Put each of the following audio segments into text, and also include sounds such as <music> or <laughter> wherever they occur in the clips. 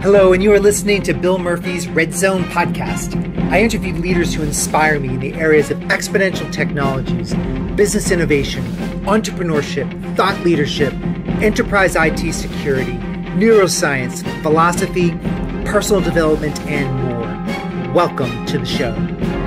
Hello, and you are listening to Bill Murphy's Red Zone podcast. I interview leaders who inspire me in the areas of exponential technologies, business innovation, entrepreneurship, thought leadership, enterprise IT security, neuroscience, philosophy, personal development, and more. Welcome to the show.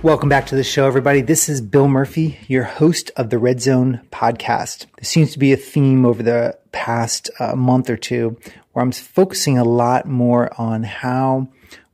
Welcome back to the show, everybody. This is Bill Murphy, your host of the Red Zone podcast. This seems to be a theme over the past uh, month or two where I'm focusing a lot more on how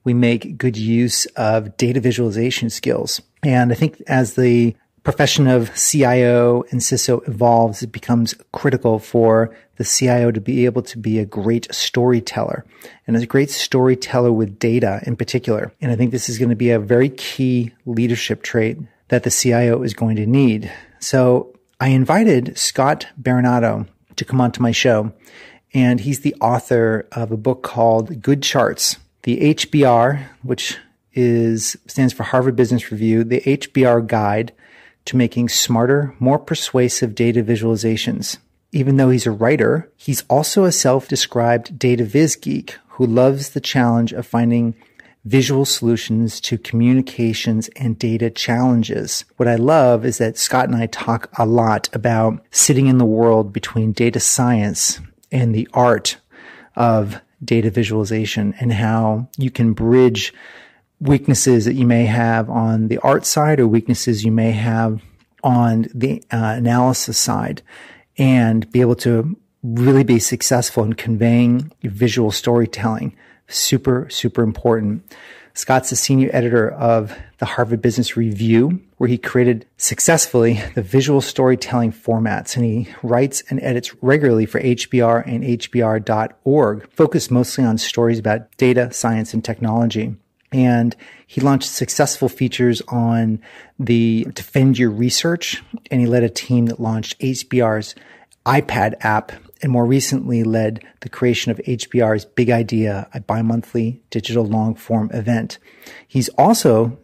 we make good use of data visualization skills. And I think as the profession of CIO and CISO evolves, it becomes critical for the CIO to be able to be a great storyteller and a great storyteller with data in particular. And I think this is going to be a very key leadership trait that the CIO is going to need. So I invited Scott Berinato to come onto my show, and he's the author of a book called Good Charts. The HBR, which is stands for Harvard Business Review, the HBR guide to making smarter, more persuasive data visualizations. Even though he's a writer, he's also a self-described data viz geek who loves the challenge of finding visual solutions to communications and data challenges. What I love is that Scott and I talk a lot about sitting in the world between data science and the art of data visualization and how you can bridge weaknesses that you may have on the art side or weaknesses you may have on the uh, analysis side and be able to really be successful in conveying visual storytelling. Super, super important. Scott's the senior editor of the Harvard Business Review, where he created successfully <laughs> the visual storytelling formats. And he writes and edits regularly for HBR and HBR.org, focused mostly on stories about data, science, and technology and he launched successful features on the Defend Your Research, and he led a team that launched HBR's iPad app, and more recently led the creation of HBR's Big Idea, a bi-monthly digital long form event. He's also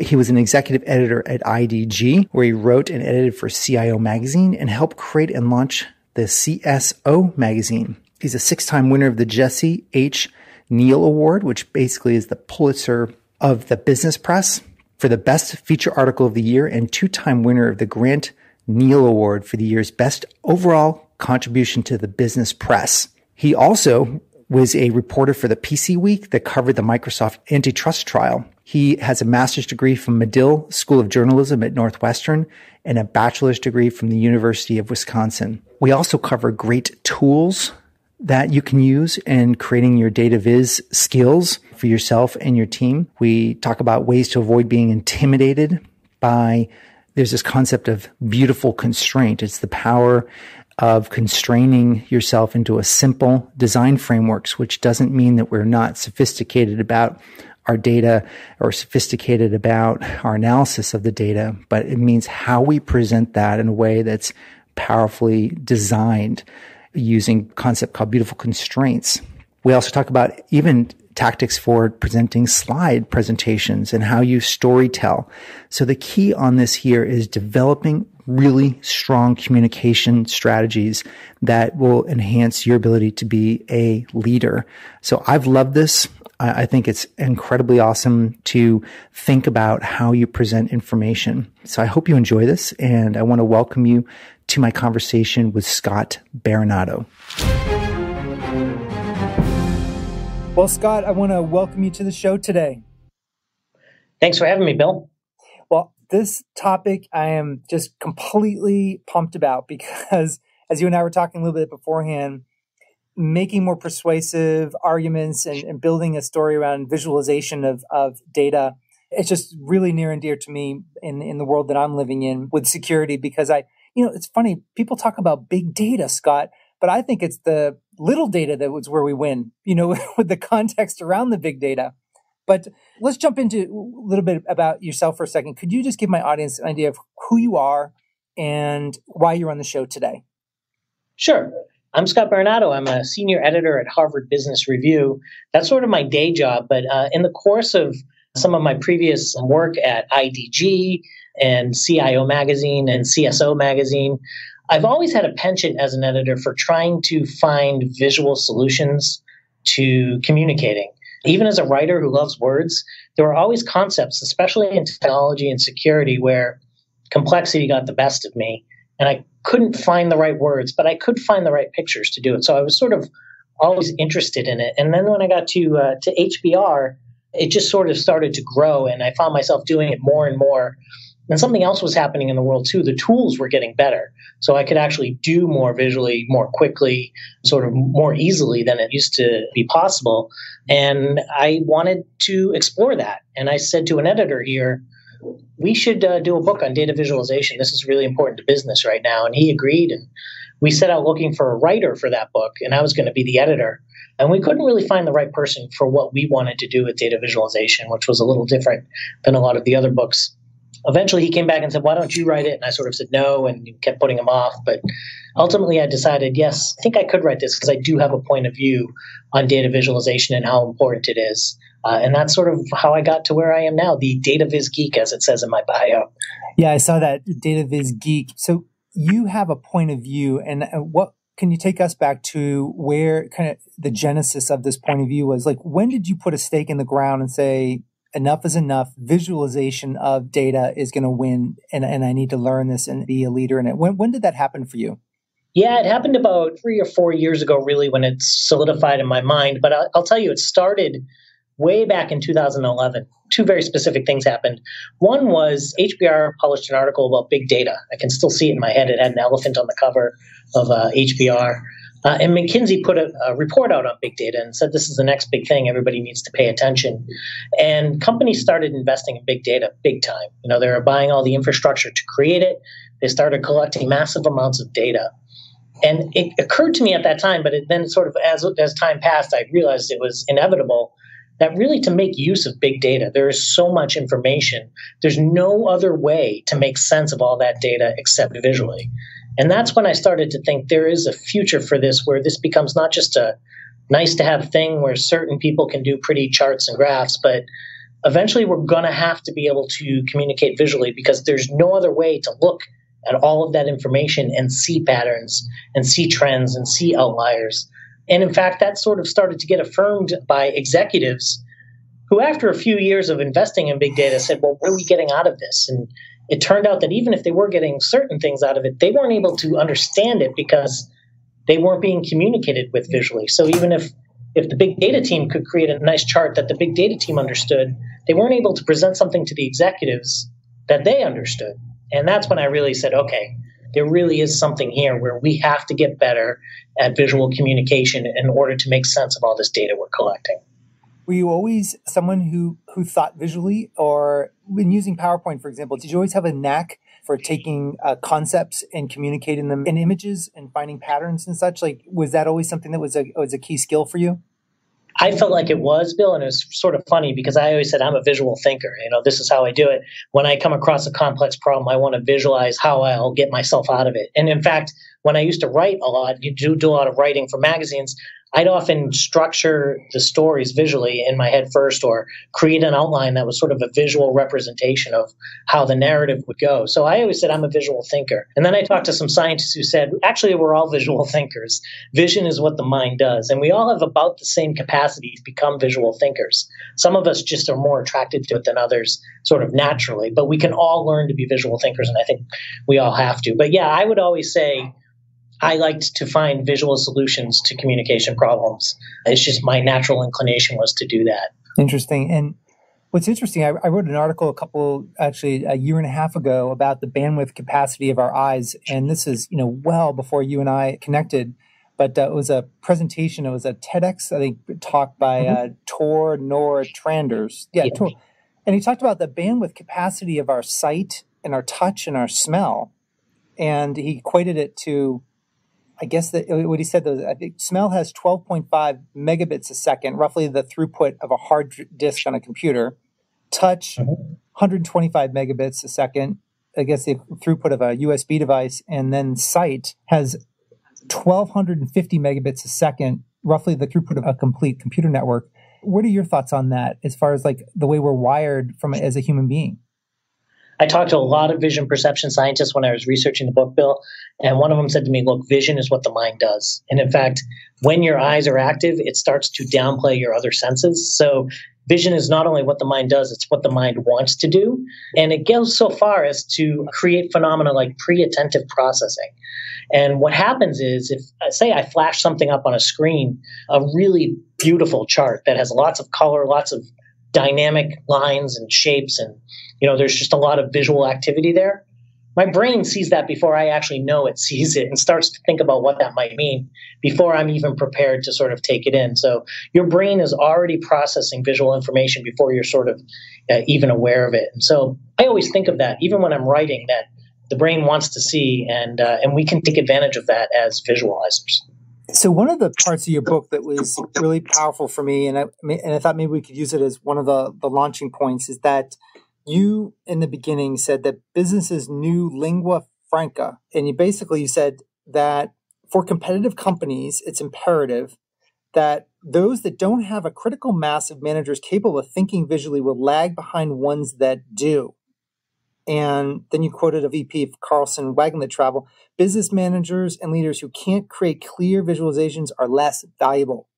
he was an executive editor at IDG, where he wrote and edited for CIO magazine and helped create and launch the CSO magazine. He's a six-time winner of the Jesse H. Neal Award, which basically is the Pulitzer of the business press for the best feature article of the year and two time winner of the Grand Neal Award for the year's best overall contribution to the business press. He also was a reporter for the PC Week that covered the Microsoft antitrust trial. He has a master's degree from Medill School of Journalism at Northwestern and a bachelor's degree from the University of Wisconsin. We also cover great tools that you can use in creating your data viz skills for yourself and your team. We talk about ways to avoid being intimidated by there's this concept of beautiful constraint. It's the power of constraining yourself into a simple design frameworks, which doesn't mean that we're not sophisticated about our data or sophisticated about our analysis of the data, but it means how we present that in a way that's powerfully designed using concept called beautiful constraints. We also talk about even tactics for presenting slide presentations and how you story tell. So the key on this here is developing really strong communication strategies that will enhance your ability to be a leader. So I've loved this. I think it's incredibly awesome to think about how you present information. So I hope you enjoy this and I want to welcome you to my conversation with Scott Berinato. Well, Scott, I want to welcome you to the show today. Thanks for having me, Bill. Well, this topic I am just completely pumped about because, as you and I were talking a little bit beforehand, making more persuasive arguments and, and building a story around visualization of, of data it's just really near and dear to me in in the world that I'm living in with security because I you know, it's funny. People talk about big data, Scott, but I think it's the little data that was where we win, you know, <laughs> with the context around the big data. But let's jump into a little bit about yourself for a second. Could you just give my audience an idea of who you are and why you're on the show today? Sure. I'm Scott Berinato. I'm a senior editor at Harvard Business Review. That's sort of my day job. But uh, in the course of some of my previous work at IDG and CIO Magazine and CSO Magazine, I've always had a penchant as an editor for trying to find visual solutions to communicating. Even as a writer who loves words, there were always concepts, especially in technology and security, where complexity got the best of me. And I couldn't find the right words, but I could find the right pictures to do it. So I was sort of always interested in it. And then when I got to uh, to HBR, it just sort of started to grow, and I found myself doing it more and more. And something else was happening in the world too. The tools were getting better. So I could actually do more visually, more quickly, sort of more easily than it used to be possible. And I wanted to explore that. And I said to an editor here, we should uh, do a book on data visualization. This is really important to business right now. And he agreed. And we set out looking for a writer for that book. And I was going to be the editor. And we couldn't really find the right person for what we wanted to do with data visualization, which was a little different than a lot of the other books. Eventually, he came back and said, Why don't you write it? And I sort of said no and kept putting him off. But ultimately, I decided, yes, I think I could write this because I do have a point of view on data visualization and how important it is. Uh, and that's sort of how I got to where I am now, the data viz geek, as it says in my bio. Yeah, I saw that data viz geek. So you have a point of view, and uh, what can you take us back to where kind of the genesis of this point of view was? Like, when did you put a stake in the ground and say, enough is enough. Visualization of data is going to win, and, and I need to learn this and be a leader in it. When, when did that happen for you? Yeah, it happened about three or four years ago, really, when it solidified in my mind. But I'll, I'll tell you, it started way back in 2011. Two very specific things happened. One was HBR published an article about big data. I can still see it in my head. It had an elephant on the cover of uh, HBR. Uh, and McKinsey put a, a, report out on big data and said this is the next big thing. Everybody needs to pay attention. And companies started investing in big data big time. You know, they were buying all the infrastructure to create it. They started collecting massive amounts of data. And it occurred to me at that time, but it then sort of as as time passed, I realized it was inevitable that really to make use of big data, there is so much information. There's no other way to make sense of all that data except visually. And that's when I started to think there is a future for this where this becomes not just a nice to have thing where certain people can do pretty charts and graphs, but eventually we're going to have to be able to communicate visually because there's no other way to look at all of that information and see patterns and see trends and see outliers. And in fact, that sort of started to get affirmed by executives who, after a few years of investing in big data, said, Well, what are we getting out of this? And it turned out that even if they were getting certain things out of it, they weren't able to understand it because they weren't being communicated with visually. So even if if the big data team could create a nice chart that the big data team understood, they weren't able to present something to the executives that they understood. And that's when I really said, okay, there really is something here where we have to get better at visual communication in order to make sense of all this data we're collecting. Were you always someone who who thought visually, or when using PowerPoint, for example, did you always have a knack for taking uh, concepts and communicating them in images and finding patterns and such? Like, was that always something that was a was a key skill for you? I felt like it was, Bill, and it was sort of funny because I always said I'm a visual thinker. You know, this is how I do it. When I come across a complex problem, I want to visualize how I'll get myself out of it. And in fact, when I used to write a lot, you do do a lot of writing for magazines. I'd often structure the stories visually in my head first or create an outline that was sort of a visual representation of how the narrative would go. So I always said I'm a visual thinker. And then I talked to some scientists who said, actually, we're all visual <laughs> thinkers. Vision is what the mind does. And we all have about the same capacity to become visual thinkers. Some of us just are more attracted to it than others, sort of naturally, but we can all learn to be visual thinkers. And I think we all have to. But yeah, I would always say, I liked to find visual solutions to communication problems. It's just my natural inclination was to do that. Interesting. And what's interesting, I, I, wrote an article a couple, actually a year and a half ago about the bandwidth capacity of our eyes. And this is, you know, well before you and I connected. But uh, it was a presentation. It was a TEDx, I think, talk by mm-hmm. uh, Tor Nørretranders. Yeah, yeah. Tor. And he talked about the bandwidth capacity of our sight and our touch and our smell. And he equated it to I guess that what he said, though, I think smell has 12.5 megabits a second, roughly the throughput of a hard disk on a computer. Touch, mm-hmm. 125 megabits a second, I guess the throughput of a USB device. And then sight has 1250 megabits a second, roughly the throughput of a complete computer network. What are your thoughts on that as far as like the way we're wired from as a human being? I talked to a lot of vision perception scientists when I was researching the book, Bill, and one of them said to me, Look, vision is what the mind does. And in fact, when your eyes are active, it starts to downplay your other senses. So vision is not only what the mind does, it's what the mind wants to do. And it goes so far as to create phenomena like pre attentive processing. And what happens is, if say I flash something up on a screen, a really beautiful chart that has lots of color, lots of dynamic lines and shapes and you know there's just a lot of visual activity there. My brain sees that before i actually know it sees it and starts to think about what that might mean before i'm even prepared to sort of take it in. So your brain is already processing visual information before you're sort of uh, even aware of it. And so i always think of that even when i'm writing that the brain wants to see and uh, and we can take advantage of that as visualizers so one of the parts of your book that was really powerful for me, and I and I thought maybe we could use it as one of the the launching points, is that you in the beginning said that businesses knew lingua franca, and you basically you said that for competitive companies, it's imperative that those that don't have a critical mass of managers capable of thinking visually will lag behind ones that do. And then you quoted a VP of Carlson Wagonlit Travel. Business managers and leaders who can't create clear visualizations are less valuable.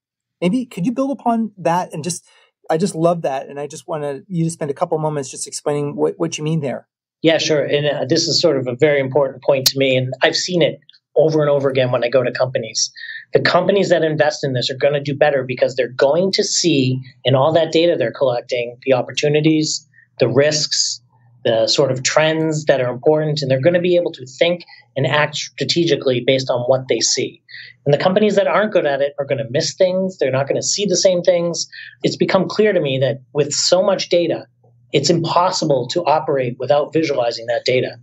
Maybe could you build upon that and just I just love that, and I just want to you to spend a couple moments just explaining what, what you mean there. Yeah, sure. And uh, this is sort of a very important point to me, and I've seen it over and over again when I go to companies. The companies that invest in this are going to do better because they're going to see in all that data they're collecting the opportunities, the risks, the sort of trends that are important, and they're going to be able to think and act strategically based on what they see. And the companies that aren't good at it are going to miss things. They're not going to see the same things. It's become clear to me that with so much data, it's impossible to operate without visualizing that data.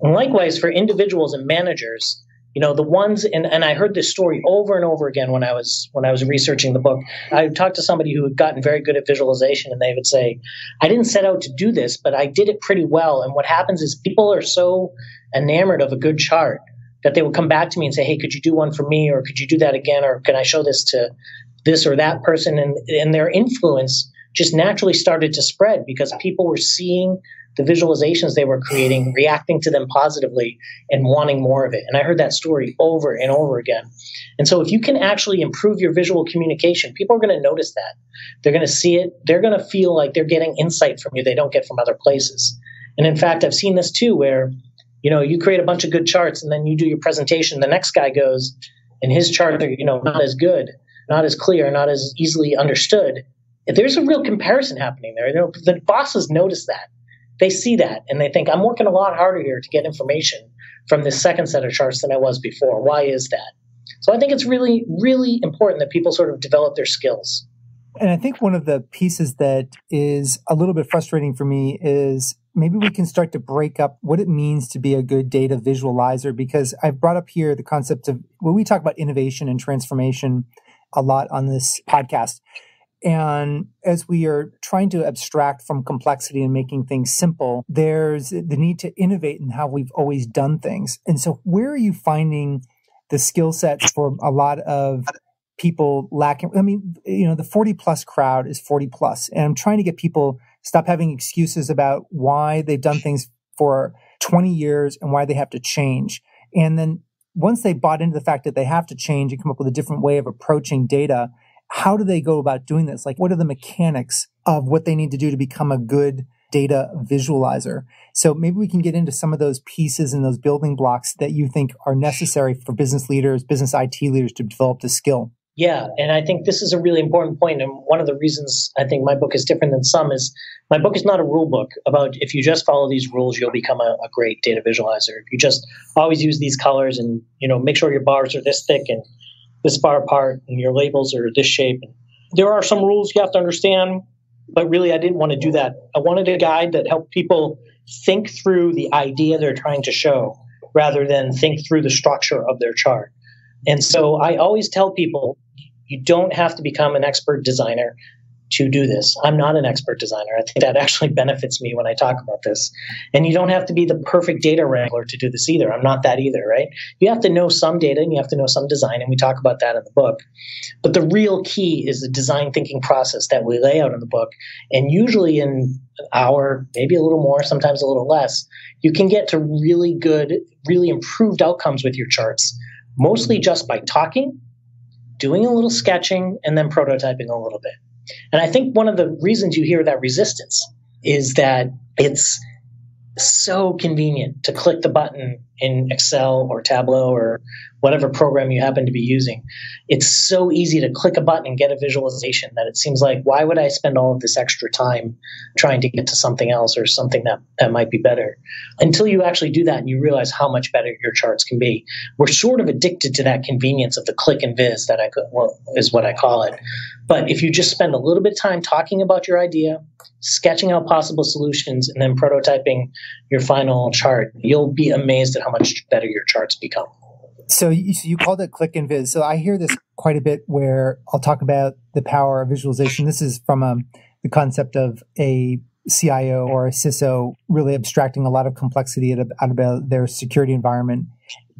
And likewise, for individuals and managers, you know the ones and, and i heard this story over and over again when i was when i was researching the book. I talked to somebody who had gotten very good at visualization and they would say i didn't set out to do this but i did it pretty well. And what happens is people are so enamored of a good chart that they would come back to me and say hey could you do one for me or could you do that again or can i show this to this or that person? And and their influence just naturally started to spread because people were seeing the visualizations they were creating, reacting to them positively, and wanting more of it. And I heard that story over and over again. And so, if you can actually improve your visual communication, people are going to notice that. They're going to see it. They're going to feel like they're getting insight from you they don't get from other places. And in fact, I've seen this too, where you know you create a bunch of good charts, and then you do your presentation. The next guy goes, and his charts are you know not as good, not as clear, not as easily understood. There's a real comparison happening there. You know, the bosses notice that they see that and they think, I'm working a lot harder here to get information from this second set of charts than I was before. Why is that? So I think it's really, really important that people sort of develop their skills. And I think one of the pieces that is a little bit frustrating for me is maybe we can start to break up what it means to be a good data visualizer because I've brought up here the concept of when we talk about innovation and transformation a lot on this podcast. And as we are trying to abstract from complexity and making things simple, there's the need to innovate in how we've always done things. And so, where are you finding the skill sets for a lot of people lacking? I mean, you know, the 40 plus crowd is 40 plus, and I'm trying to get people stop having excuses about why they've done things for 20 years and why they have to change. And then once they bought into the fact that they have to change and come up with a different way of approaching data, how do they go about doing this? Like, what are the mechanics of what they need to do to become a good data visualizer? So maybe we can get into some of those pieces and those building blocks that you think are necessary for business leaders, business IT leaders to develop the skill. Yeah, and I think this is a really important point. And one of the reasons I think my book is different than some is my book is not a rule book about if you just follow these rules, you'll become a, a great data visualizer. If you just always use these colors and you know make sure your bars are this thick and this far apart and your labels are this shape. And There are some rules you have to understand, but really I didn't want to do that. I wanted a guide that helped people think through the idea they're trying to show rather than think through the structure of their chart. And so I always tell people you don't have to become an expert designer. To do this. I'm not an expert designer. I think that actually benefits me when I talk about this. And you don't have to be the perfect data wrangler to do this either. I'm not that either, right? You have to know some data and you have to know some design, and we talk about that in the book. But the real key is the design thinking process that we lay out in the book. And usually in an hour, maybe a little more, sometimes a little less, you can get to really good, really improved outcomes with your charts, mostly just by talking, doing a little sketching, and then prototyping a little bit. And I think one of the reasons you hear that resistance is that it's so convenient to click the button in Excel or Tableau or whatever program you happen to be using. It's so easy to click a button and get a visualization that it seems like, why would I spend all of this extra time trying to get to something else or something that, that might be better? Until you actually do that and you realize how much better your charts can be. We're sort of addicted to that convenience of the click and viz that I well, is what I call it. But if you just spend a little bit of time talking about your idea, sketching out possible solutions, and then prototyping your final chart, you'll be amazed at how much better your charts become. So you, so you called it click and viz. So I hear this quite a bit where I'll talk about the power of visualization. This is from um, the concept of a CIO or a CISO really abstracting a lot of complexity out, about their security environment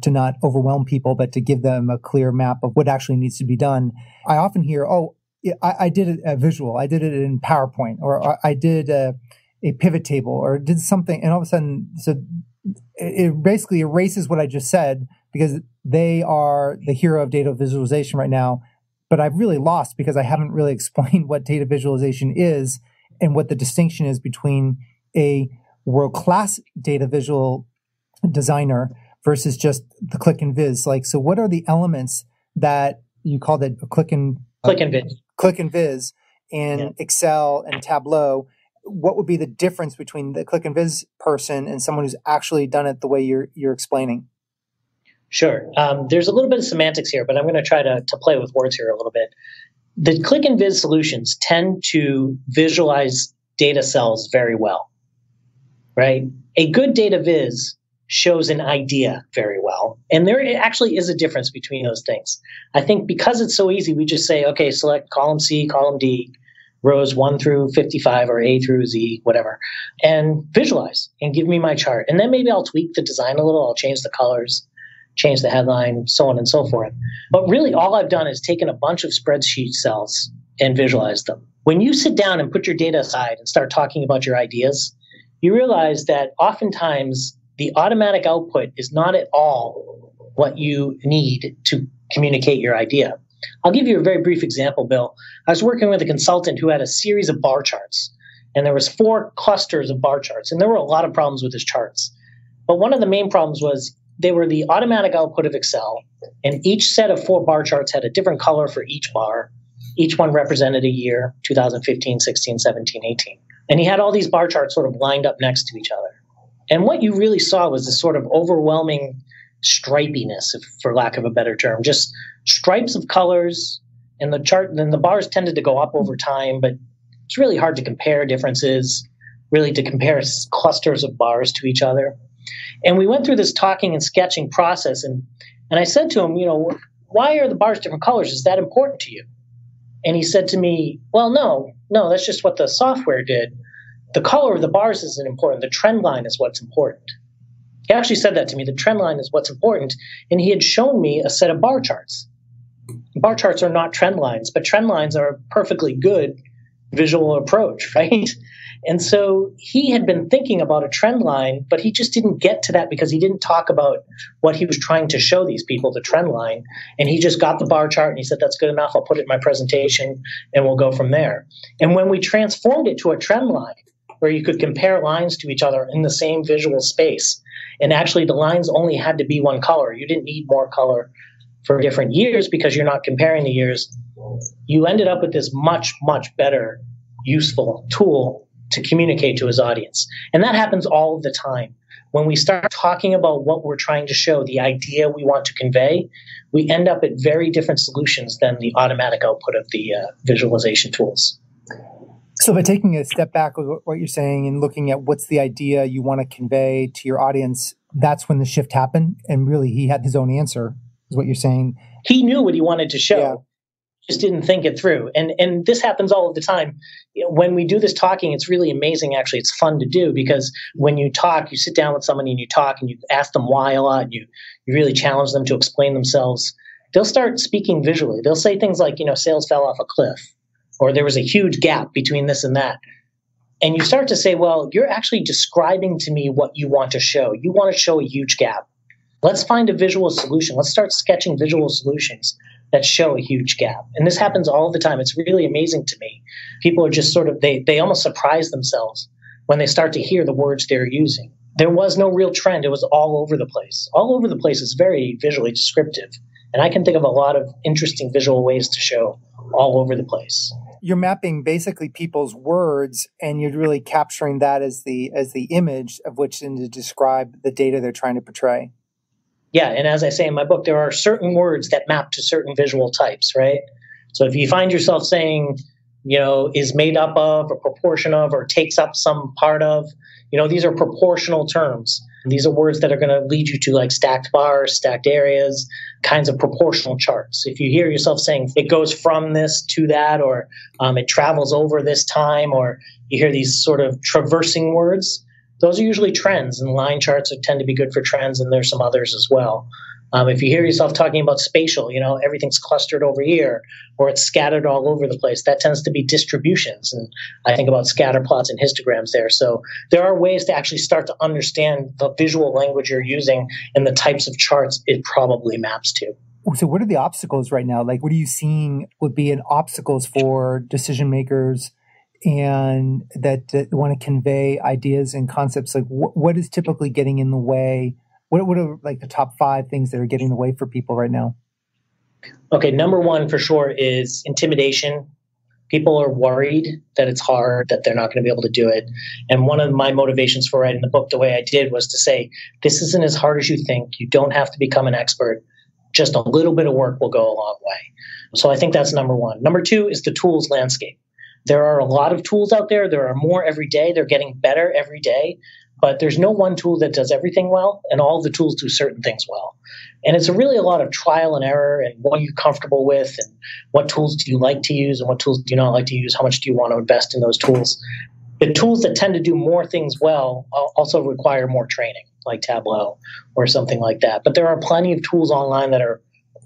to not overwhelm people, but to give them a clear map of what actually needs to be done. I often hear, oh, I, I did a visual, I did it in PowerPoint, or I did a, a pivot table, or did something, and all of a sudden, so it basically erases what I just said because they are the hero of data visualization right now. But I've really lost because I haven't really <laughs> explained what data visualization is and what the distinction is between a world class data visual designer versus just the click and viz. Like, so what are the elements that you call that click and click and viz, click and viz in yeah. Excel and Tableau? What would be the difference between the click and viz person and someone who's actually done it the way you're you're explaining? Sure. Um, there's a little bit of semantics here, but I'm going to try to, to play with words here a little bit. The click and viz solutions tend to visualize data cells very well, right? A good data viz shows an idea very well. And there actually is a difference between those things. I think because it's so easy, we just say, okay, select column C, column D, rows 1 through 55 or A through Z, whatever, and visualize and give me my chart. And then maybe I'll tweak the design a little, I'll change the colors change the headline, so on and so forth. But really, all I've done is taken a bunch of spreadsheet cells and visualized them. When you sit down and put your data aside and start talking about your ideas, you realize that oftentimes the automatic output is not at all what you need to communicate your idea. I'll give you a very brief example, Bill. I was working with a consultant who had a series of bar charts, and there was four clusters of bar charts, and there were a lot of problems with his charts. But one of the main problems was they were the automatic output of Excel, and each set of four bar charts had a different color for each bar. Each one represented a year 2015, 16, 17, 18. And he had all these bar charts sort of lined up next to each other. And what you really saw was this sort of overwhelming stripiness, if, for lack of a better term, just stripes of colors. And the chart, then the bars tended to go up over time, but it's really hard to compare differences, really to compare clusters of bars to each other. And we went through this talking and sketching process. And, and I said to him, you know, why are the bars different colors? Is that important to you? And he said to me, well, no, no, that's just what the software did. The color of the bars isn't important. The trend line is what's important. He actually said that to me. The trend line is what's important. And he had shown me a set of bar charts. Bar charts are not trend lines, but trend lines are a perfectly good visual approach, <laughs> right? And so he had been thinking about a trend line, but he just didn't get to that because he didn't talk about what he was trying to show these people, the trend line. And he just got the bar chart and he said, that's good enough. I'll put it in my presentation and we'll go from there. And when we transformed it to a trend line, where you could compare lines to each other in the same visual space, and actually the lines only had to be one color. You didn't need more color for different years because you're not comparing the years. You ended up with this much, much better useful tool to communicate to his audience. And that happens all the time. When we start talking about what we're trying to show, the idea we want to convey, we end up at very different solutions than the automatic output of the uh, visualization tools. So, by taking a step back with what you're saying and looking at what's the idea you want to convey to your audience, that's when the shift happened. And really, he had his own answer, is what you're saying. He knew what he wanted to show. Just didn't think it through. And and this happens all of the time. When we do this talking, it's really amazing. Actually, it's fun to do because when you talk, you sit down with somebody and you talk and you ask them why a lot. And you you really challenge them to explain themselves. They'll start speaking visually. They'll say things like, you know, sales fell off a cliff, or there was a huge gap between this and that. And you start to say, well, you're actually describing to me what you want to show. You want to show a huge gap. Let's find a visual solution. Let's start sketching visual solutions that show a huge gap. And this happens all the time. It's really amazing to me. People are just sort of they they almost surprise themselves when they start to hear the words they're using. There was no real trend. It was all over the place. All over the place is very visually descriptive. And I can think of a lot of interesting visual ways to show all over the place. You're mapping basically people's words and you're really capturing that as the as the image of which to describe the data they're trying to portray yeah, and as I say in my book, there are certain words that map to certain visual types, right? So if you find yourself saying, you know, is made up of, or proportion of, or takes up some part of, you know, these are proportional terms. These are words that are going to lead you to like stacked bars, stacked areas, kinds of proportional charts. If you hear yourself saying it goes from this to that, or um, it travels over this time, or you hear these sort of traversing words, those are usually trends, and line charts tend to be good for trends, and there's some others as well. Um, if you hear yourself talking about spatial, you know, everything's clustered over here or it's scattered all over the place, that tends to be distributions. And I think about scatter plots and histograms there. So there are ways to actually start to understand the visual language you're using and the types of charts it probably maps to. So, what are the obstacles right now? Like, what are you seeing would be an obstacles for decision makers and that, that want to convey ideas and concepts like wh- what is typically getting in the way? What, what are like the top five things that are getting in the way for people right now? Okay number one for sure is intimidation. People are worried that it's hard that they're not going to be able to do it. And one of my motivations for writing the book the way i did was to say this isn't as hard as you think. You don't have to become an expert. Just a little bit of work will go a long way. So i think that's number one. Number two is the tools landscape there are a lot of tools out there. There are more every day. They're getting better every day. But there's no one tool that does everything well, and all the tools do certain things well. And it's really a lot of trial and error and what are you comfortable with and what tools do you like to use and what tools do you not like to use? How much do you want to invest in those tools? The tools that tend to do more things well also require more training, like Tableau or something like that. But there are plenty of tools online that are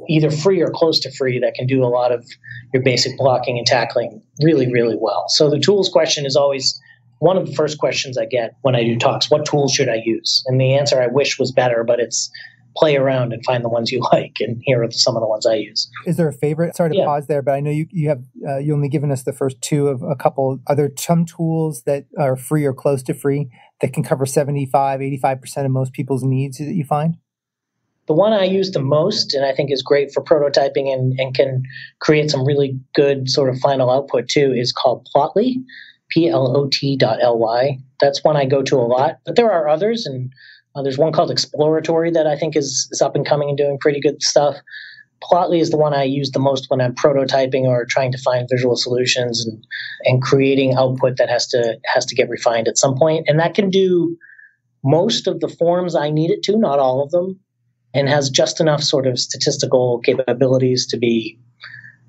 either free or close to free that can do a lot of your basic blocking and tackling really, really well. So the tools question is always one of the first questions I get when I do talks. What tools should I use? And the answer I wish was better, but it's play around and find the ones you <laughs> like. And here are some of the ones I use. Is there a favorite? Sorry to yeah. pause there, but I know you you have uh, you only given us the first two of a couple. Are there some tools that are free or close to free that can cover 75, 85 percent of most people's needs that you find? The one I use the most and I think is great for prototyping and, and can create some really good sort of final output too is called Plotly, P L O T dot L Y. That's one I go to a lot, but there are others. And uh, there's one called Exploratory that I think is, is up and coming and doing pretty good stuff. Plotly is the one I use the most when I'm prototyping or trying to find visual solutions and, and creating output that has to has to get refined at some point. And that can do most of the forms I need it to, not all of them and has just enough sort of statistical capabilities to be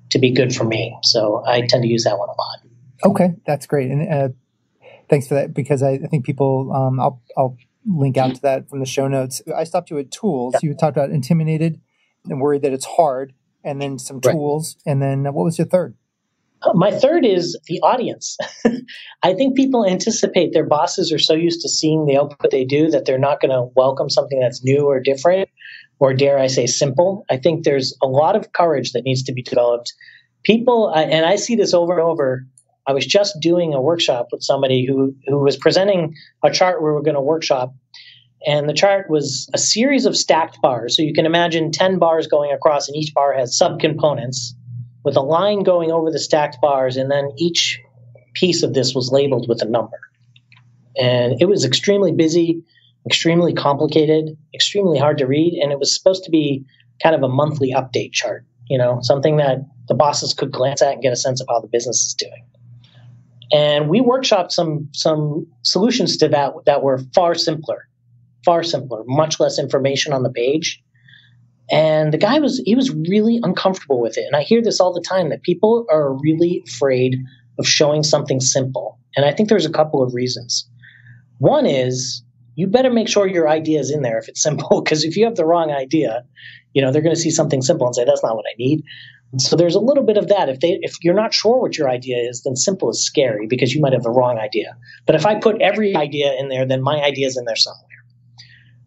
to be good for me. So I tend to use that one a lot. Okay, that's great, and uh, thanks for that because I, I think people. Um, I'll I'll link out to that from the show notes. I stopped you at tools. Yeah. You talked about intimidated and worried that it's hard, and then some tools, right. and then uh, what was your third? My third is the audience. <laughs> I think people anticipate their bosses are so used to seeing the output they do that they're not going to welcome something that's new or different, or dare I say simple. I think there's a lot of courage that needs to be developed. People, and I see this over and over. I was just doing a workshop with somebody who, who was presenting a chart we were going to workshop. And the chart was a series of stacked bars. So you can imagine 10 bars going across, and each bar has subcomponents with a line going over the stacked bars, and then each piece of this was labeled with a number. And it was extremely busy, extremely complicated, extremely hard to read, and it was supposed to be kind of a monthly update chart, you know, something that the bosses could glance at and get a sense of how the business is doing. And we workshopped some some solutions to that that were far simpler, far simpler, much less information on the page, And the guy was he was really uncomfortable with it. And I hear this all the time that people are really afraid of showing something simple. And I think there's a couple of reasons. One is you better make sure your idea is in there if it's simple, <laughs> because if you have the wrong idea, you know, they're going to see something simple and say, that's not what I need. So there's a little bit of that. If they if you're not sure what your idea is, then simple is scary because you might have the wrong idea. But if I put every idea in there, then my idea is in there somewhere.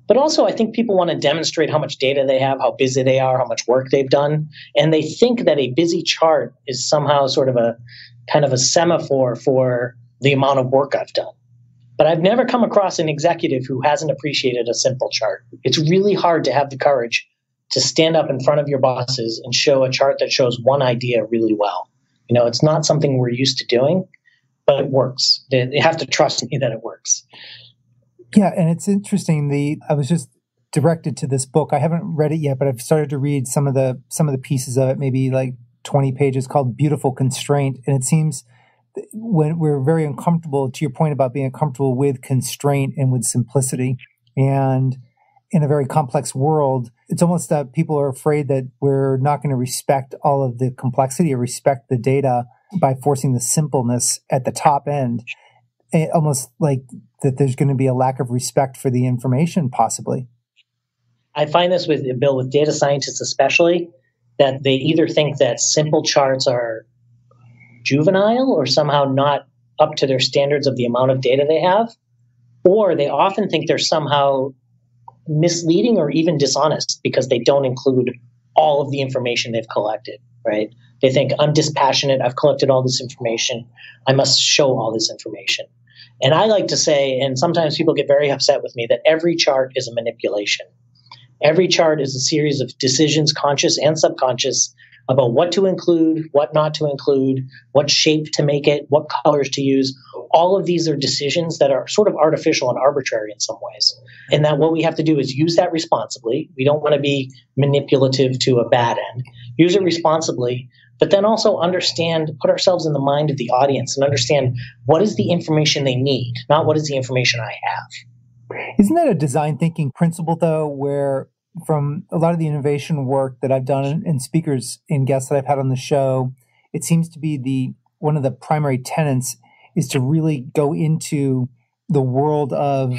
But also, I think people want to demonstrate how much data they have, how busy they are, how much work they've done, and they think that a busy chart is somehow sort of a kind of a semaphore for the amount of work I've done. But I've never come across an executive who hasn't appreciated a simple chart. It's really hard to have the courage to stand up in front of your bosses and show a chart that shows one idea really well. You know, it's not something we're used to doing, but it works. They have to trust me that it works. Yeah, and it's interesting. The I was just directed to this book. I haven't read it yet, but I've started to read some of the some of the pieces of it, maybe like 20 pages called Beautiful Constraint. And it seems when we're very uncomfortable, to your point about being uncomfortable with constraint and with simplicity. And in a very complex world, it's almost that people are afraid that we're not going to respect all of the complexity or respect the data by forcing the simpleness at the top end. It almost like that there's going to be a lack of respect for the information, possibly. I find this with Bill, with data scientists especially, that they either think that simple charts are juvenile or somehow not up to their standards of the amount of data they have, or they often think they're somehow misleading or even dishonest because they don't include all of the information they've collected, right? They think, I'm dispassionate, I've collected all this information, I must show all this information. And I like to say, and sometimes people get very upset with me, that every chart is a manipulation. Every chart is a series of decisions, conscious and subconscious, about what to include, what not to include, what shape to make it, what colors to use. All of these are decisions that are sort of artificial and arbitrary in some ways. And that what we have to do is use that responsibly. We don't want to be manipulative to a bad end. Use it responsibly, but then also understand, put ourselves in the mind of the audience and understand what is the information they need, not what is the information I have. Isn't that a design thinking principle, though, where from a lot of the innovation work that I've done and speakers and guests that I've had on the show, it seems to be the one of the primary tenets is to really go into the world of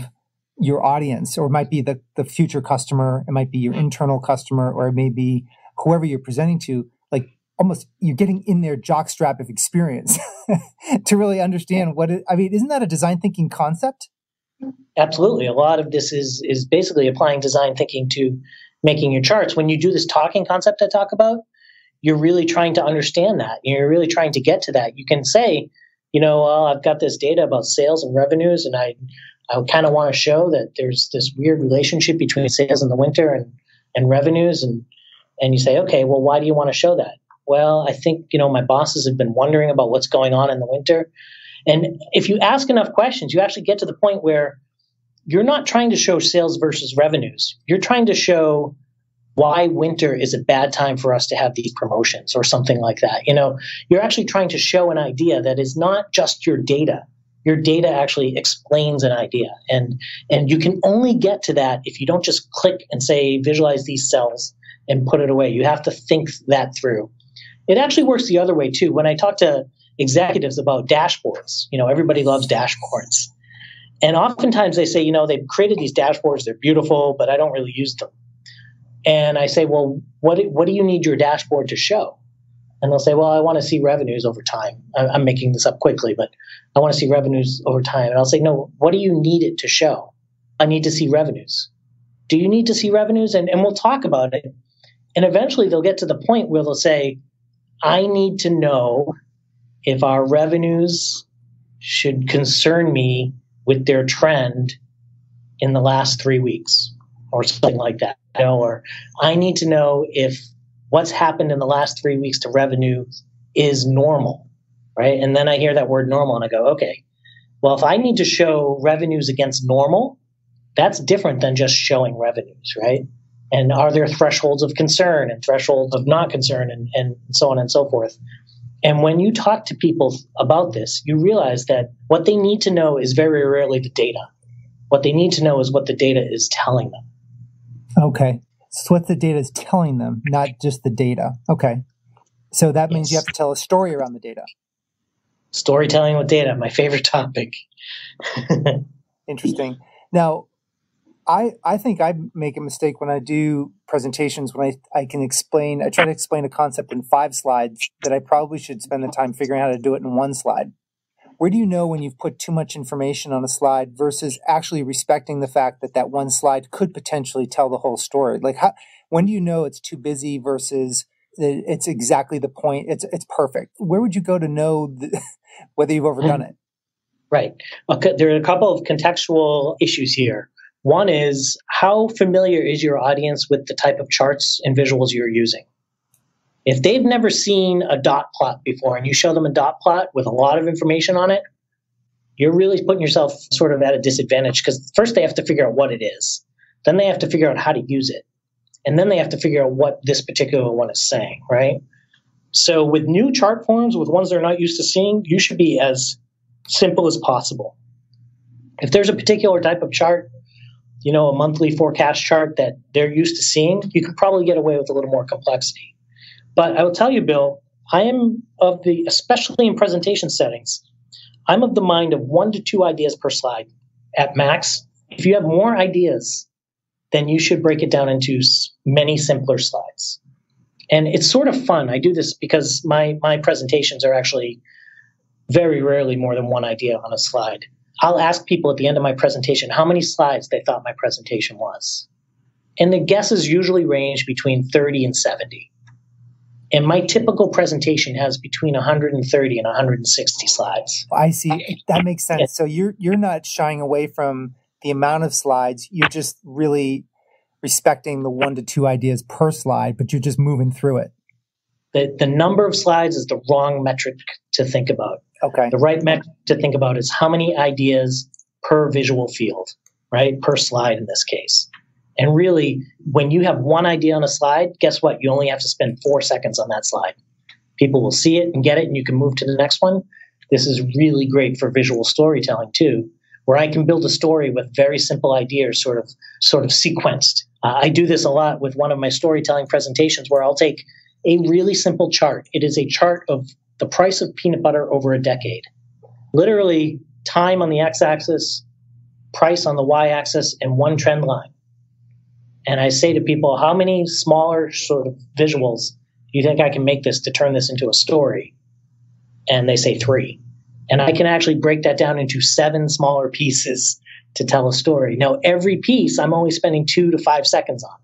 your audience, or it might be the, the future customer, it might be your internal customer, or it may be whoever you're presenting to. Like almost you're getting in their jockstrap of experience <laughs> to really understand what it, I mean, isn't that a design thinking concept? Absolutely. A lot of this is is basically applying design thinking to making your charts. When you do this talking concept I talk about, you're really trying to understand that. You're really trying to get to that. You can say, you know, well, I've got this data about sales and revenues, and I I kind of want to show that there's this weird relationship between sales in the winter and and revenues and and you say, okay, well, why do you want to show that? Well, I think you know my bosses have been wondering about what's going on in the winter, and if you ask enough questions, you actually get to the point where you're not trying to show sales versus revenues. You're trying to show why winter is a bad time for us to have these promotions or something like that. You know, you're actually trying to show an idea that is not just your data. Your data actually explains an idea. And and you can only get to that if you don't just click and say visualize these cells and put it away. You have to think that through. It actually works the other way too. When I talk to executives about dashboards. You know, everybody loves dashboards. And oftentimes they say, you know, they've created these dashboards, they're beautiful, but I don't really use them. And I say, well, what, what do you need your dashboard to show? And they'll say, well, I want to see revenues over time. I'm making this up quickly, but I want to see revenues over time. And I'll say, no, what do you need it to show? I need to see revenues. Do you need to see revenues? And, and we'll talk about it. And eventually they'll get to the point where they'll say, I need to know if our revenues should concern me with their trend in the last three weeks or something like that. Or I need to know if what's happened in the last three weeks to revenue is normal, right? And then I hear that word normal and I go, okay, well, if I need to show revenues against normal, that's different than just showing revenues, right? And are there thresholds of concern and thresholds of not concern and, and so on and so forth? And when you talk to people about this, you realize that what they need to know is very rarely the data. What they need to know is what the data is telling them. Okay. So what the data is telling them, not just the data. Okay. So that means yes. you have to tell a story around the data. Storytelling with data, my favorite topic. <laughs> Interesting. Now, I, I think I make a mistake when I do presentations when I, I can explain, I try to explain a concept in five slides that I probably should spend the time figuring out how to do it in one slide. Where do you know when you've put too much information on a slide versus actually respecting the fact that that one slide could potentially tell the whole story? Like, how, when do you know it's too busy versus it's exactly the point? It's it's perfect. Where would you go to know the, <laughs> whether you've overdone it? Hmm. Right. Okay. There are a couple of contextual issues here. One is how familiar is your audience with the type of charts and visuals you're using? If they've never seen a dot plot before and you show them a dot plot with a lot of information on it, you're really putting yourself sort of at a disadvantage because first they have to figure out what it is. Then they have to figure out how to use it. And then they have to figure out what this particular one is saying, right? So with new chart forms, with ones they're not used to seeing, you should be as simple as possible. If there's a particular type of chart, you know, a monthly forecast chart that they're used to seeing, you could probably get away with a little more complexity. But I will tell you, Bill, I am of the, especially in presentation settings, I'm of the mind of one to two ideas per slide at max. If you have more ideas, then you should break it down into many simpler slides. And it's sort of fun. I do this because my, my presentations are actually very rarely more than one idea on a slide. I'll ask people at the end of my presentation how many slides they thought my presentation was. And the guesses usually range between 30 and 70. And my typical presentation has between 130 and 160 slides. I see. That makes sense. So you're you're not shying away from the amount of slides. You're just really respecting the one to two ideas per slide, but you're just moving through it. The the number of slides is the wrong metric to think about. Okay. The right metric to think about is how many ideas per visual field, right? Per slide in this case. And really, when you have one idea on a slide, guess what? You only have to spend four seconds on that slide. People will see it and get it, and you can move to the next one. This is really great for visual storytelling too, where I can build a story with very simple ideas, sort of sort of sequenced. Uh, I do this a lot with one of my storytelling presentations, where I'll take a really simple chart. It is a chart of the price of peanut butter over a decade. Literally, time on the x-axis, price on the y-axis, and one trend line and I say to people, how many smaller sort of visuals do you think I can make this to turn this into a story? And they say three. And I can actually break that down into seven smaller pieces to tell a story. Now, every piece I'm only spending two to five seconds on,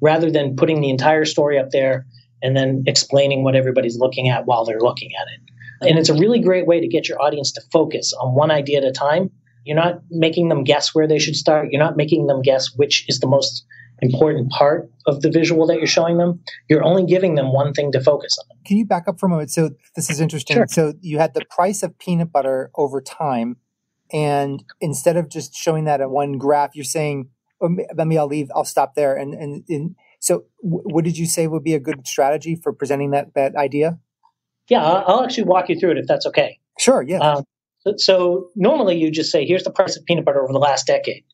rather than putting the entire story up there and then explaining what everybody's looking at while they're looking at it. And it's a really great way to get your audience to focus on one idea at a time. You're not making them guess where they should start. You're not making them guess which is the most important part of the visual that you're showing them, you're only giving them one thing to focus on. Can you back up for a moment? So this is interesting. Sure. So you had the price of peanut butter over time, and instead of just showing that at one graph, you're saying, oh, "Let me, I'll leave. I'll stop there." And and, and so, w- what did you say would be a good strategy for presenting that that idea? Yeah, I'll actually walk you through it if that's okay. Sure. Yeah. Um, so, so normally you just say, "Here's the price of peanut butter over the last decade."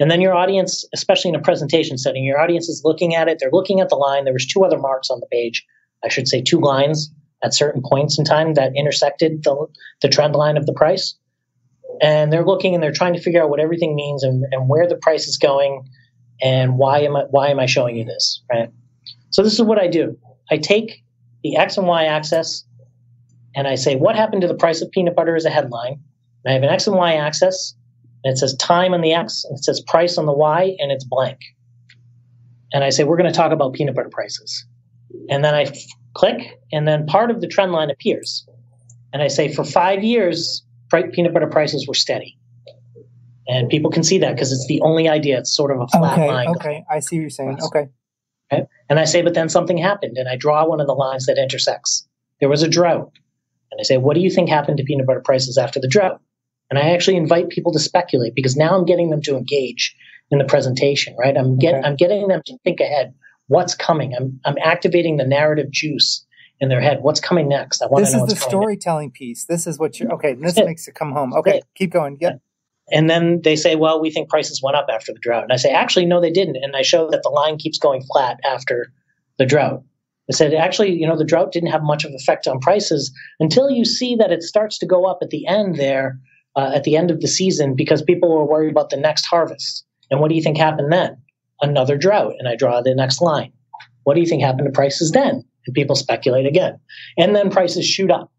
And then your audience, especially in a presentation setting, your audience is looking at it. They're looking at the line. There was two other marks on the page. I should say two lines at certain points in time that intersected the, the trend line of the price. And they're looking and they're trying to figure out what everything means and, and where the price is going and why am I why am I showing you this, right? So this is what I do. I take the X and Y axis and I say, what happened to the price of peanut butter as a headline? And I have an X and Y axis and it says time on the X, and it says price on the Y, and it's blank. And I say, we're going to talk about peanut butter prices. And then I f- click, and then part of the trend line appears. And I say, for five years, peanut butter prices were steady. And people can see that because it's the only idea. It's sort of a flat okay, line. Okay, I see what you're saying. Okay. okay. And I say, but then something happened, and I draw one of the lines that intersects. There was a drought. And I say, what do you think happened to peanut butter prices after the drought? And I actually invite people to speculate because now I'm getting them to engage in the presentation, right? I'm get, okay. I'm getting them to think ahead. What's coming? I'm I'm activating the narrative juice in their head. What's coming next? I want this to know. This is the storytelling next. piece. This is what you're okay. This makes it come home. Okay, keep going. Yeah. And then they say, well, we think prices went up after the drought. And I say, actually, no, they didn't. And I show that the line keeps going flat after the drought. I said, actually, you know, the drought didn't have much of an effect on prices until you see that it starts to go up at the end there, uh, at the end of the season, because people were worried about the next harvest. And what do you think happened then? Another drought. And I draw the next line. What do you think happened to prices then? And people speculate again. And then prices shoot up.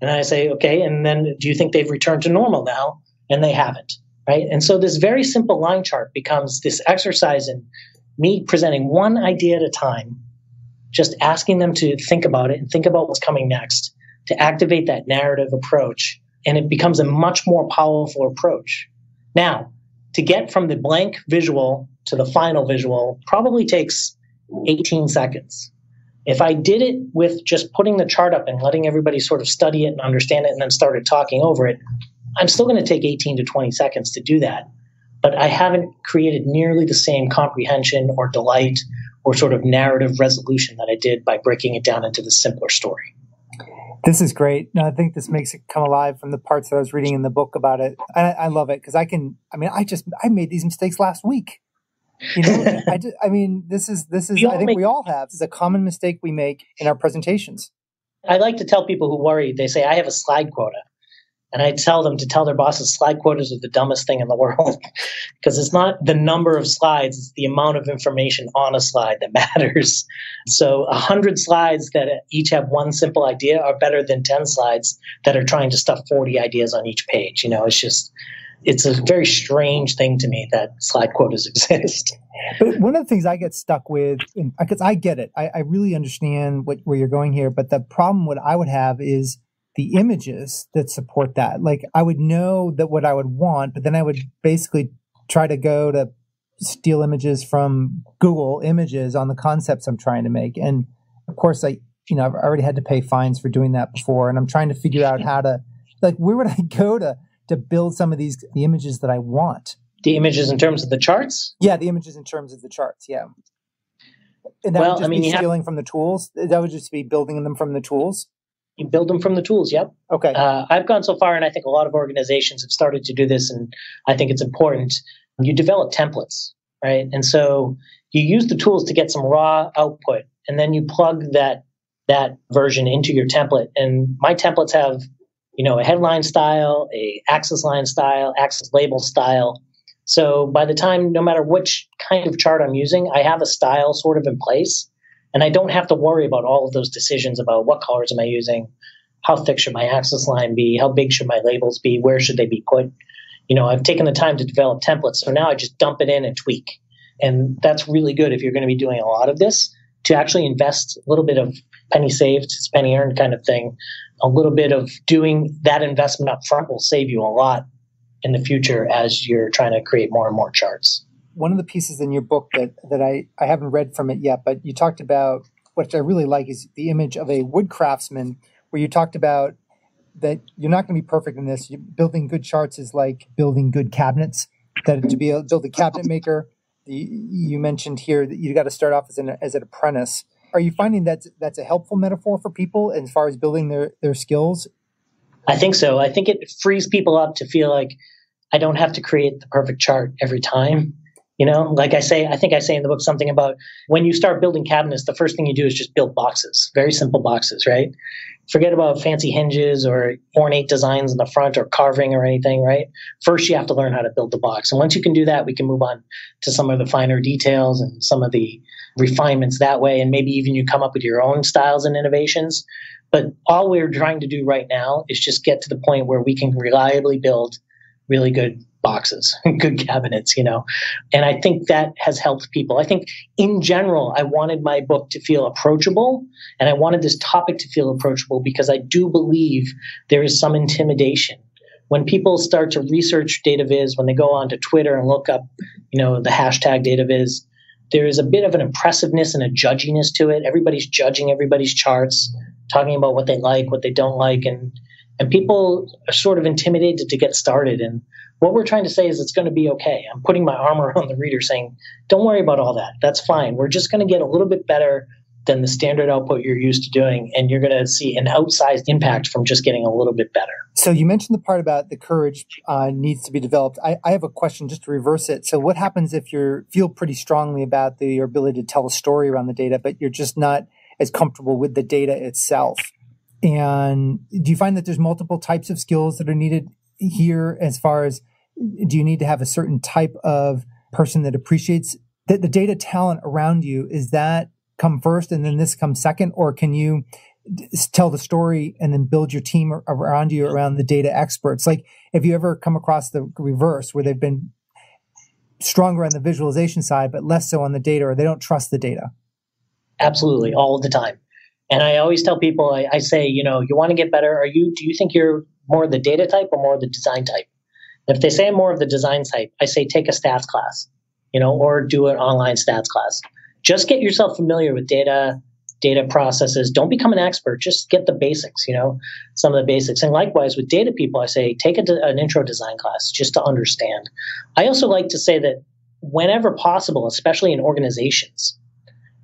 And I say, okay, and then do you think they've returned to normal now? And they haven't, right? And so this very simple line chart becomes this exercise in me presenting one idea at a time, just asking them to think about it and think about what's coming next to activate that narrative approach. And it becomes a much more powerful approach. Now, to get from the blank visual to the final visual probably takes 18 seconds. If I did it with just putting the chart up and letting everybody sort of study it and understand it and then started talking over it, I'm still going to take 18 to 20 seconds to do that. But I haven't created nearly the same comprehension or delight or sort of narrative resolution that I did by breaking it down into the simpler story. This is great. No, I think this makes it come alive from the parts that I was reading in the book about it. I, I love it because I can. I mean, I just I made these mistakes last week. You know, I, just, I mean, this is this is. I think make, we all have. This is a common mistake we make in our presentations. I like to tell people who worry. They say I have a slide quota, and I tell them to tell their bosses slide quotas are the dumbest thing in the world <laughs> because it's not the number of slides, it's the amount of information on a slide that <laughs> matters. So a hundred slides that each have one simple idea are better than 10 slides that are trying to stuff 40 ideas on each page. You know, it's just, it's a very strange thing to me that slide quotas <laughs> exist. But one of the things I get stuck with, because I get it, I, I really understand what, where you're going here. But the problem, what I would have is the images that support that. Like I would know that what I would want, but then I would basically try to go to steal images from Google Images on the concepts I'm trying to make. And of course, I, you know, I've already had to pay fines for doing that before, and I'm trying to figure out how to, like, where would I <laughs> go to to build some of these the images that I want? The images in terms of the charts? Yeah, the images in terms of the charts. Yeah. And that well, would just I mean, be stealing from the tools. That would just be building them from the tools. You build them from the tools. Yep. Okay. Uh, I've gone so far, and I think a lot of organizations have started to do this, and I think it's important. You develop templates, right? And so you use the tools to get some raw output, and then you plug that that version into your template. And my templates have, you know, a headline style, a axis line style, axis label style. So by the time, no matter which kind of chart I'm using, I have a style sort of in place and I don't have to worry about all of those decisions about what colors am I using, how thick should my axis line be, how big should my labels be, where should they be put. You know, I've taken the time to develop templates, so now I just dump it in and tweak. And that's really good if you're going to be doing a lot of this to actually invest a little bit of penny saved, it's penny earned kind of thing. A little bit of doing that investment up front will save you a lot in the future as you're trying to create more and more charts one of the pieces in your book that that I I haven't read from it yet, but you talked about which I really like is the image of a wood craftsman, where you talked about that you're not going to be perfect in this. You, building good charts is like building good cabinets. That to be a build a cabinet <laughs> maker, the, you mentioned here that you got to start off as an as an apprentice. Are you finding that that's a helpful metaphor for people as far as building their their skills? I think so. I think it frees people up to feel like I don't have to create the perfect chart every time. You know, like I say, I think I say in the book something about when you start building cabinets, the first thing you do is just build boxes, very simple boxes, right? Forget about fancy hinges or ornate designs in the front or carving or anything, right? First, you have to learn how to build the box. And once you can do that, we can move on to some of the finer details and some of the refinements that way. And maybe even you come up with your own styles and innovations. But all we're trying to do right now is just get to the point where we can reliably build really good boxes, <laughs> good cabinets, you know. And I think that has helped people. I think in general, I wanted my book to feel approachable and I wanted this topic to feel approachable because I do believe there is some intimidation. When people start to research data viz, when they go onto Twitter and look up, you know, the hashtag data viz, there is a bit of an impressiveness and a judginess to it. Everybody's judging everybody's charts, talking about what they like, what they don't like, and and people are sort of intimidated to get started. And what we're trying to say is it's going to be okay. I'm putting my arm around the reader saying, don't worry about all that. That's fine. We're just going to get a little bit better than the standard output you're used to doing. And you're going to see an outsized impact from just getting a little bit better. So you mentioned the part about the courage uh, needs to be developed. I, I, have a question just to reverse it. So what happens if you feel pretty strongly about the, your ability to tell a story around the data, but you're just not as comfortable with the data itself? And do you find that there's multiple types of skills that are needed here as far as do you need to have a certain type of person that appreciates that the data talent around you is that come first and then this comes second? Or can you tell the story and then build your team around you around the data experts? Like if you ever come across the reverse where they've been stronger on the visualization side but less so on the data or they don't trust the data? Absolutely all the time and i always tell people i, I say you know you want to get better are you do you think you're more of the data type or more of the design type if they say I'm more of the design type, I say take a stats class, you know, or do an online stats class. Just get yourself familiar with data, data processes. Don't become an expert. Just get the basics, you know, some of the basics. And likewise with data people, I say take an intro design class just to understand. I also like to say that whenever possible, especially in organizations,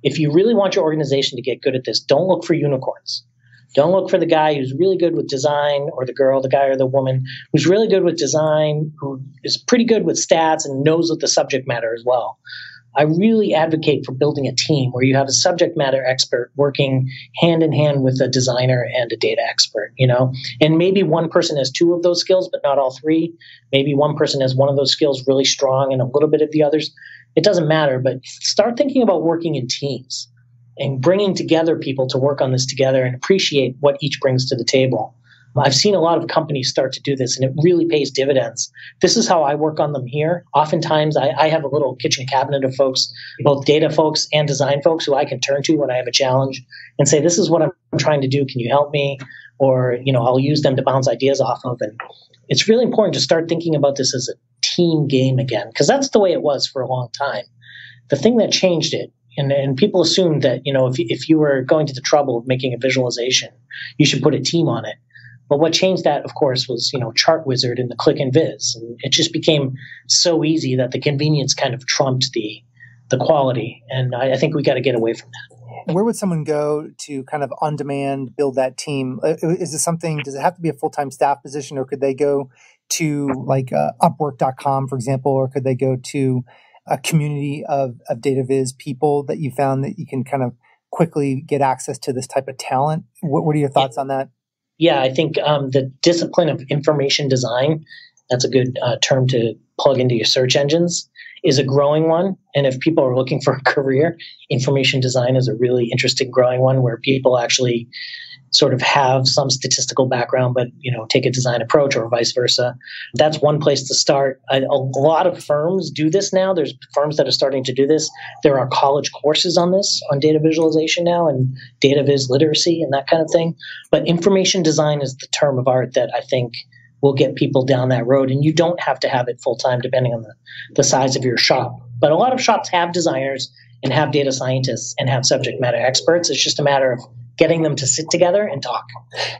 if you really want your organization to get good at this, don't look for unicorns. Don't look for the guy who's really good with design or the girl, the guy or the woman who's really good with design, who is pretty good with stats and knows what the subject matter as well. I really advocate for building a team where you have a subject matter expert working hand in hand with a designer and a data expert, you know? And maybe one person has two of those skills, but not all three. Maybe one person has one of those skills really strong and a little bit of the others. It doesn't matter, but start thinking about working in teams and bringing together people to work on this together and appreciate what each brings to the table. I've seen a lot of companies start to do this and it really pays dividends. This is how I work on them here. Oftentimes, I, I, have a little kitchen cabinet of folks, both data folks and design folks, who I can turn to when I have a challenge and say, This is what I'm trying to do. Can you help me? Or, you know, I'll use them to bounce ideas off of. And it's really important to start thinking about this as a team game again, because that's the way it was for a long time. The thing that changed it and, and people assumed that you know if, if you were going to the trouble of making a visualization you should put a team on it but what changed that of course was you know Chart Wizard and the click and viz and it just became so easy that the convenience kind of trumped the the quality and i, I think we got to get away from that where would someone go to kind of on demand build that team? Uh, is this something does it have to be a full-time staff position or could they go to like uh, upwork.com for example or could they go to a community of, of data viz people that you found that you can kind of quickly get access to this type of talent? What, what are your thoughts on that? Yeah i think um, the discipline of information design that's a good uh, term to plug into your search engines is a growing one and if people are looking for a career information design is a really interesting growing one where people actually sort of have some statistical background, but you know, take a design approach or vice versa. That's one place to start. A, a, lot of firms do this now. There's firms that are starting to do this. There are college courses on this, on data visualization now, and data viz literacy and that kind of thing. But information design is the term of art that I think will get people down that road. And you don't have to have it full time, depending on the, the size of your shop. But a lot of shops have designers and have data scientists and have subject matter experts. It's just a matter of getting them to sit together and talk.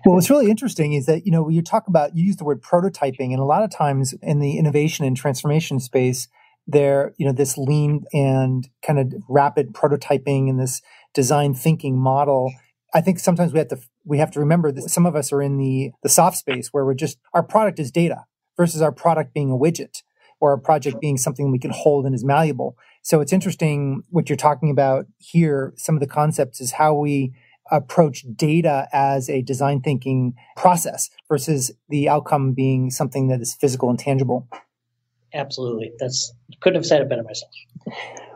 Well, what's really interesting is that, you know, you talk about, you use the word prototyping, and a lot of times in the innovation and transformation space, there, you know, this lean and kind of rapid prototyping and this design thinking model. I think sometimes we have to we have to remember that some of us are in the the soft space where we're just our product is data versus our product being a widget or a project being something we can hold and is malleable. So it's interesting what you're talking about here. Some of the concepts is how we approach data as a design thinking process versus the outcome being something that is physical and tangible. Absolutely. That's couldn't have said it better myself.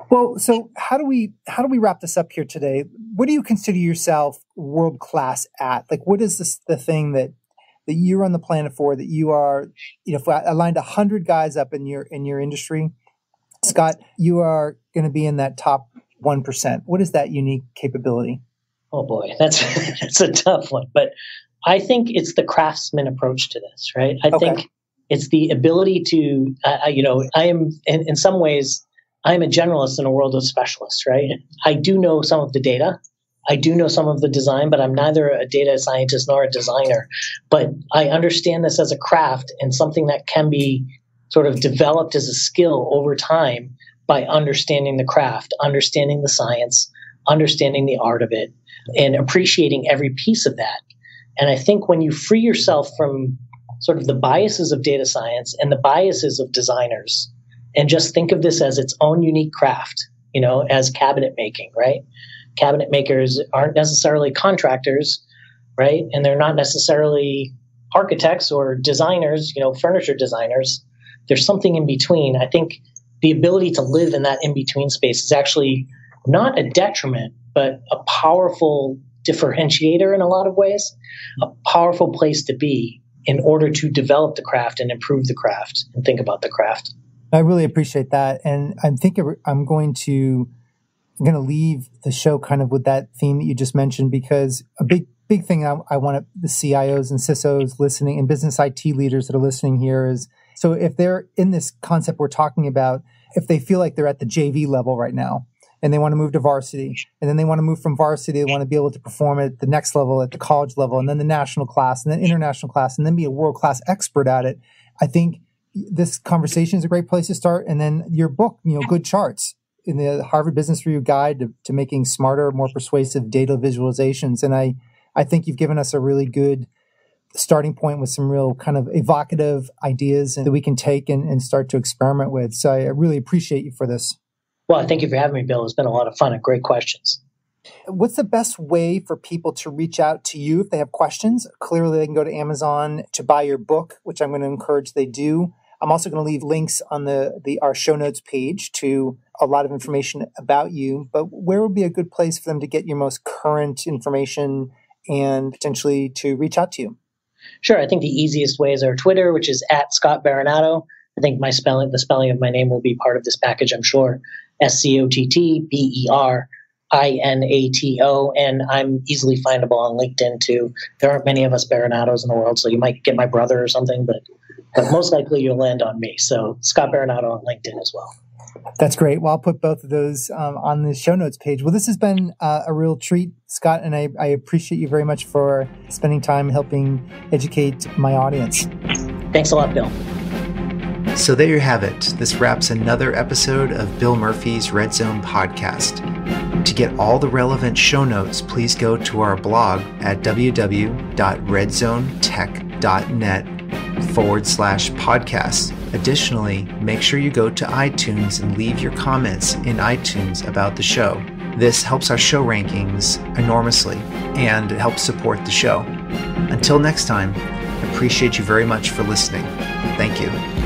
Well, so how do we how do we wrap this up here today? What do you consider yourself world class at? Like what is this the thing that that you're on the planet for that you are, you know, if I lined a hundred guys up in your in your industry, Scott, you are going to be in that top one percent. What is that unique capability? Oh boy, that's <laughs> that's a tough one. But I think it's the craftsman approach to this, right? I okay. think it's the ability to, uh, you know, I am in, in some ways, I'm a generalist in a world of specialists, right? I do know some of the data. I do know some of the design, but I'm neither a data scientist nor a designer. But I understand this as a craft and something that can be sort of developed as a skill over time by understanding the craft, understanding the science, understanding the art of it, and appreciating every piece of that. And I think when you free yourself from sort of the biases of data science and the biases of designers, and just think of this as its own unique craft, you know, as cabinet making, right? Cabinet makers aren't necessarily contractors, right? And they're not necessarily architects or designers, you know, furniture designers. There's something in between. I think the ability to live in that in between space is actually not a detriment, but a powerful differentiator in a lot of ways, a powerful place to be in order to develop the craft and improve the craft and think about the craft. I really appreciate that. And I'm thinking I'm going to I'm going to leave the show kind of with that theme that you just mentioned because a big big thing I, I want the CIOs and CISOs listening and business IT leaders that are listening here is so if they're in this concept we're talking about, if they feel like they're at the JV level right now and they want to move to varsity and then they want to move from varsity, they want to be able to perform at the next level, at the college level, and then the national class and then international class and then be a world class expert at it. I think this conversation is a great place to start. And then your book, you know, good charts in the Harvard Business Review guide to, to making smarter, more persuasive data visualizations. And I, I think you've given us a really good starting point with some real kind of evocative ideas that we can take and, and start to experiment with. So I really appreciate you for this. Well, thank you for having me, Bill. It's been a lot of fun and great questions. What's the best way for people to reach out to you if they have questions? Clearly, they can go to Amazon to buy your book, which I'm going to encourage they do. I'm also going to leave links on the, the our show notes page to a lot of information about you. But where would be a good place for them to get your most current information and potentially to reach out to you? Sure. I think the easiest ways are Twitter, which is at Scott Berinato. I think my spelling, the spelling of my name will be part of this package, I'm sure. S C O T T B E R I N A T O. And I'm easily findable on LinkedIn too. There aren't many of us Berinatos in the world, so you might get my brother or something, but, but most likely you'll land on me. So Scott Berinato on LinkedIn as well. That's great. Well, I'll put both of those um, on the show notes page. Well, this has been uh, a real treat, Scott, and I, I, appreciate you very much for spending time helping educate my audience. Thanks a lot, Bill. So there you have it. This wraps another episode of Bill Murphy's Red Zone podcast. To get all the relevant show notes, please go to our blog at www.redzonetech.net forward slash podcasts Additionally, make sure you go to iTunes and leave your comments in iTunes about the show. This helps our show rankings enormously and it helps support the show. Until next time, appreciate you very much for listening. Thank you.